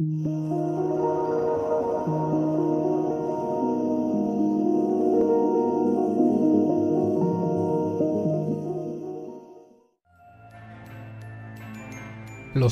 Los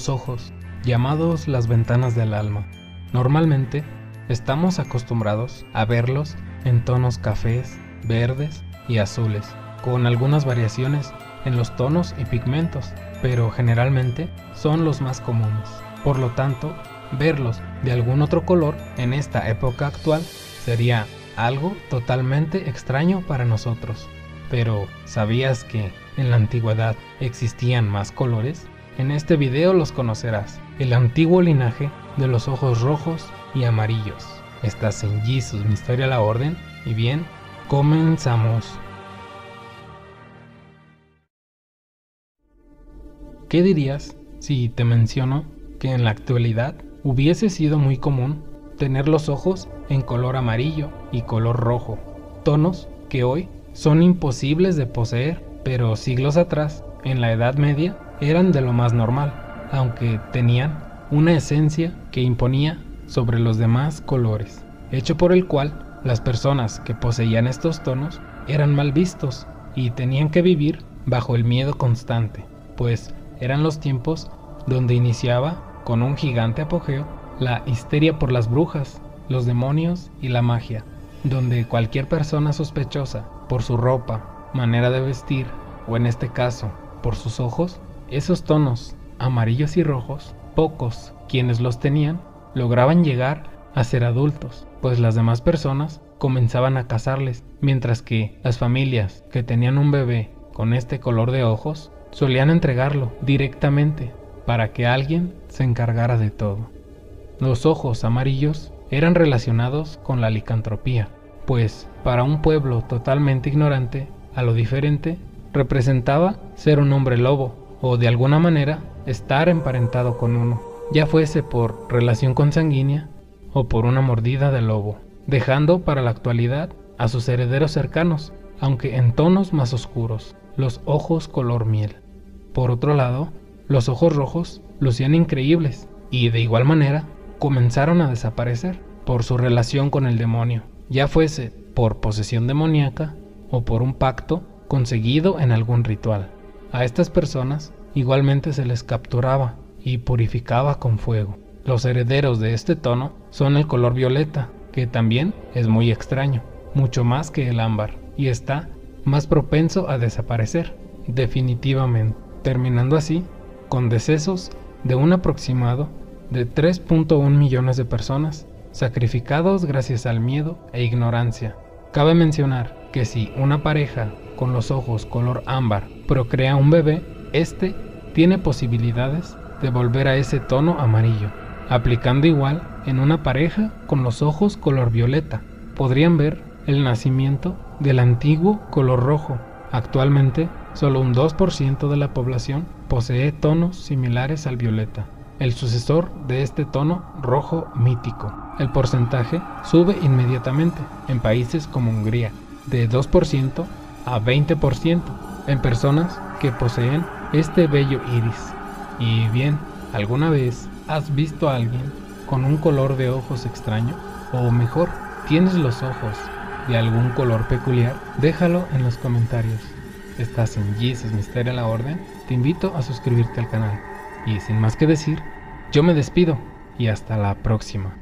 ojos, llamados las ventanas del alma. Normalmente, estamos acostumbrados a verlos en tonos cafés, verdes y azules, con algunas variaciones en los tonos y pigmentos, pero generalmente son los más comunes. Por lo tanto, verlos de algún otro color en esta época actual sería algo totalmente extraño para nosotros. Pero, ¿sabías que en la antigüedad existían más colores? En este video los conocerás, el antiguo linaje de los ojos rojos y amarillos. Estás en Jesus, mi historia a la orden, y bien, comenzamos. ¿Qué dirías si te menciono que en la actualidad hubiese sido muy común tener los ojos en color amarillo y color rojo, tonos que hoy son imposibles de poseer, pero siglos atrás, en la Edad Media, eran de lo más normal, aunque tenían una esencia que imponía sobre los demás colores, hecho por el cual las personas que poseían estos tonos eran mal vistos y tenían que vivir bajo el miedo constante, pues eran los tiempos donde iniciaba, con un gigante apogeo, la histeria por las brujas, los demonios y la magia, donde cualquier persona sospechosa por su ropa, manera de vestir o en este caso por sus ojos, esos tonos amarillos y rojos, pocos quienes los tenían lograban llegar a ser adultos, pues las demás personas comenzaban a casarles, mientras que las familias que tenían un bebé con este color de ojos solían entregarlo directamente para que alguien se encargara de todo. Los ojos amarillos eran relacionados con la licantropía, pues para un pueblo totalmente ignorante a lo diferente representaba ser un hombre lobo o de alguna manera estar emparentado con uno, ya fuese por relación consanguínea o por una mordida de lobo, dejando para la actualidad a sus herederos cercanos, aunque en tonos más oscuros, los ojos color miel. Por otro lado, los ojos rojos lucían increíbles y de igual manera comenzaron a desaparecer por su relación con el demonio, ya fuese por posesión demoníaca o por un pacto conseguido en algún ritual. A estas personas igualmente se les capturaba y purificaba con fuego. Los herederos de este tono son el color violeta, que también es muy extraño, mucho más que el ámbar, y está más propenso a desaparecer, definitivamente, terminando así con decesos de un aproximado de 3.1 millones de personas, sacrificados gracias al miedo e ignorancia. Cabe mencionar que si una pareja con los ojos color ámbar procrea un bebé, este tiene posibilidades de volver a ese tono amarillo, aplicando igual en una pareja con los ojos color violeta. Podrían ver el nacimiento del antiguo color rojo. Actualmente, solo un 2% de la población posee tonos similares al violeta, el sucesor de este tono rojo mítico. El porcentaje sube inmediatamente en países como Hungría, de 2% a 20% en personas que poseen este bello iris. Y bien, ¿alguna vez has visto a alguien con un color de ojos extraño? O mejor, ¿tienes los ojos de algún color peculiar? Déjalo en los comentarios. Estás en Jesus Misterio a la Orden. Te invito a suscribirte al canal. Y sin más que decir, yo me despido y hasta la próxima.